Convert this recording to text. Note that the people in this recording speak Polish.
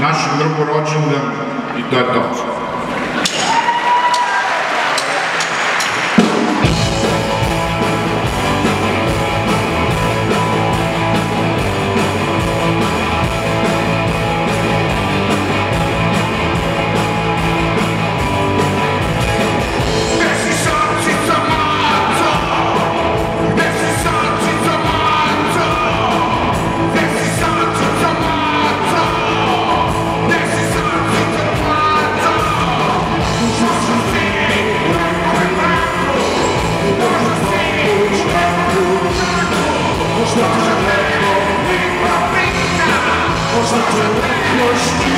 našem drugu rođendan i to je to. Można tyle kości